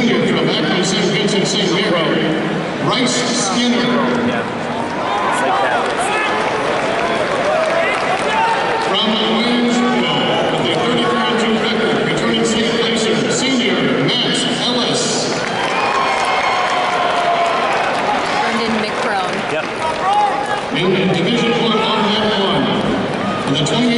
a junior from Akron St. Vincent St. Mary, Bryce Skinner. Yeah. It's like that. From Waynesville, with a 33 and 2 record, returning state placer, senior Matt Ellis. Brendan McCrone. Yep. In Division One on that one, with a 28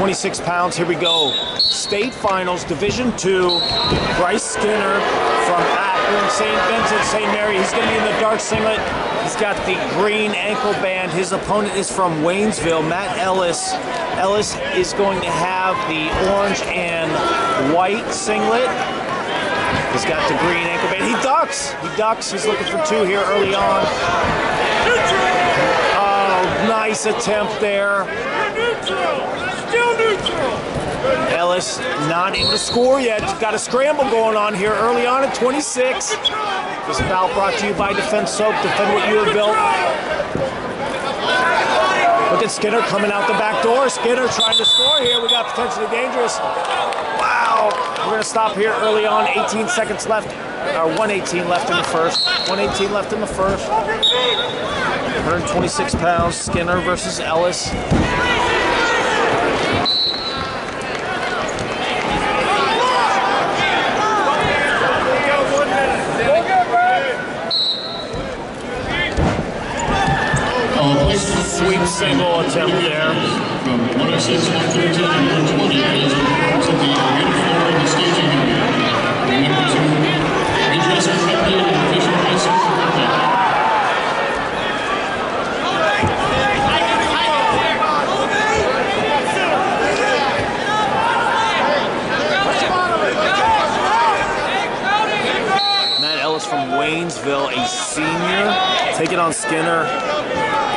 26 pounds. Here we go. State finals, Division Two. Bryce Skinner from Akron, St. Vincent, St. Mary. He's going to be in the dark singlet. He's got the green ankle band. His opponent is from Waynesville, Matt Ellis. Ellis is going to have the orange and white singlet. He's got the green ankle band. He ducks. He ducks. He's looking for two here early on. Oh, nice attempt there. Still neutral. Ellis not in the score yet. Got a scramble going on here early on at 26. This foul brought to you by Defense Soap. Defend what you have built. Look at Skinner coming out the back door. Skinner trying to score here. We got potentially dangerous. Wow. We're going to stop here early on. 18 seconds left. Or 118 left in the first. 118 left in the first. 126 pounds. Skinner versus Ellis. Single attempt there. from 106, 113, 120 as reports of the uniform in the staging area. Remember to redress correctly and official license correctly. Matt Ellis from Waynesville, a senior, taking on Skinner,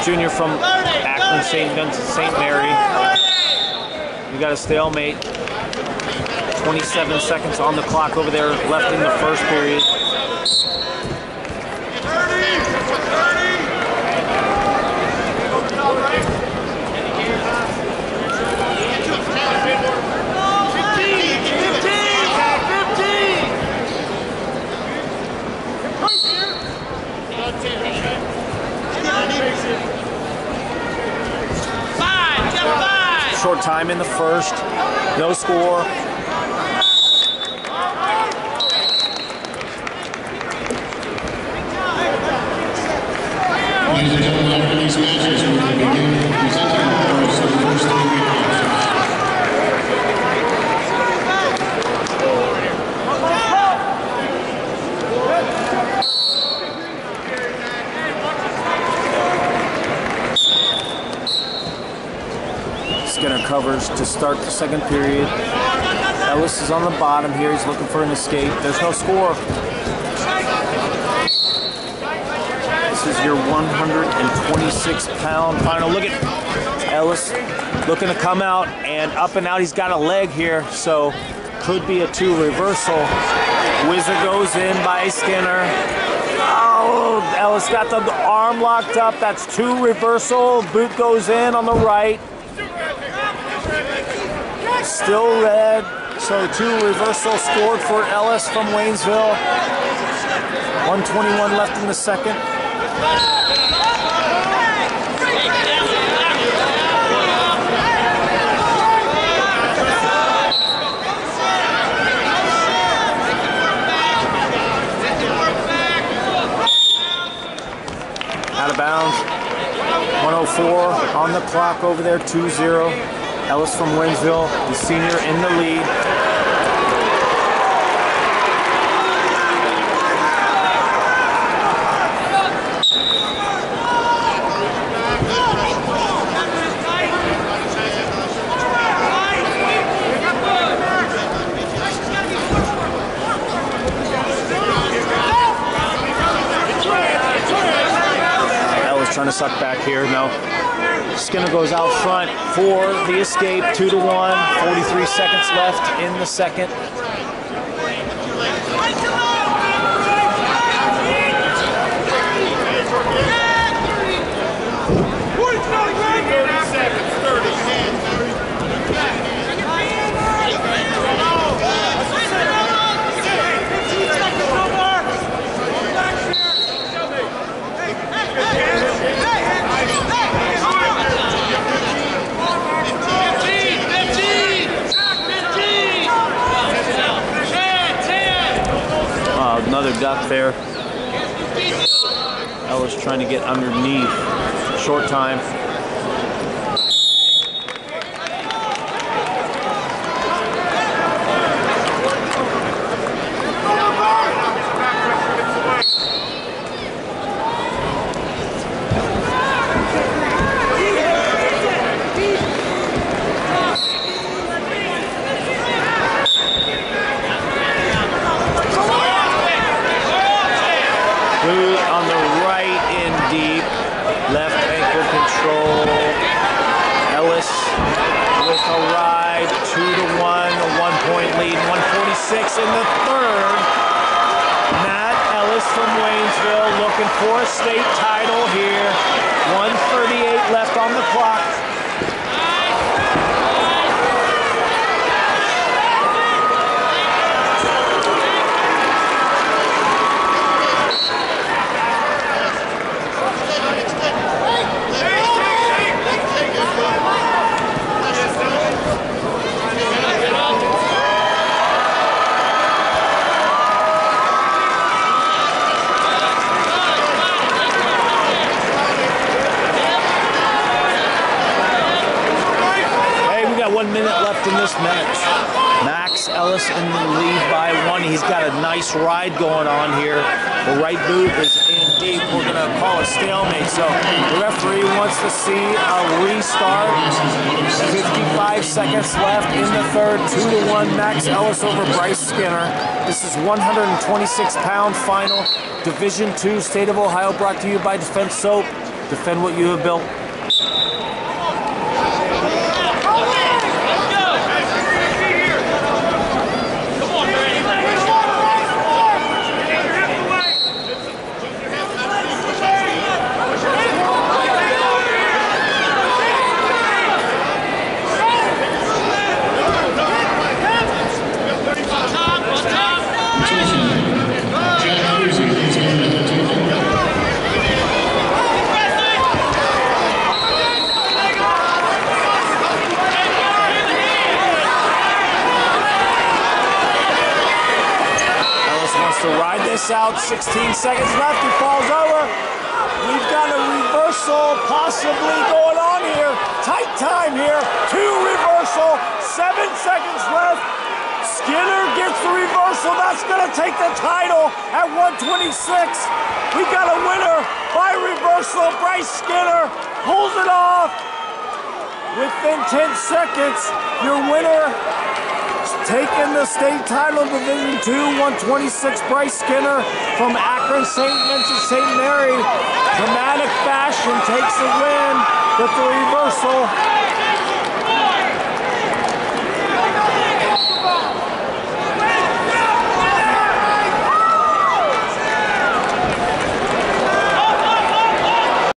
junior from Akron St. Vincent St. Mary. We got a stalemate. 27 seconds on the clock over there left in the first period. Short time in the first. No score. Ladies and gentlemen, after these matches, we will begin presenting the winners of the first three week matches. Skinner covers to start the second period. Ellis is on the bottom here. He's looking for an escape. There's no score. This is your 126 pound final. Look at Ellis looking to come out and up and out. He's got a leg here, so could be a two reversal. Whizzer goes in by Skinner. Oh, Ellis got the arm locked up. That's two reversal. Boot goes in on the right. Still red. So two reversal scored for Ellis from Waynesville. 121 left in the second. Out of bounds. 104 on the clock over there, 2-0. Ellis from Waynesville, the senior in the lead. trying to suck back here. No, Skinner goes out front for the escape, two to one. 43 seconds left in the second. Duck there. Ellis trying to get underneath. Short time. Boot on the right in deep. Left ankle control. Ellis with a ride. Two to one. A one point lead. 146 in the third. Matt Ellis from Waynesville looking for a state title here. 138 left on the clock. Hey, we got one minute left in this match. Matt Ellis in the lead by one. He's got a nice ride going on here. The right boot is in deep. We're going to call a stalemate. So the referee wants to see a restart. 55 seconds left in the third. Two to one. Matt Ellis over Bryce Skinner. This is 126 pound final. Division two, State of Ohio, brought to you by Defense Soap. Defend what you have built. This out. 16 seconds left. He falls over. We've got a reversal possibly going on here. Tight time here. Two reversal. Seven seconds left. Skinner gets the reversal. That's going to take the title at 126. We got a winner by reversal. Bryce Skinner pulls it off. Within 10 seconds, your winner taking the state title Division II, 126 Bryce Skinner from Akron St. Vincent St. Mary. Dramatic fashion takes the win with the reversal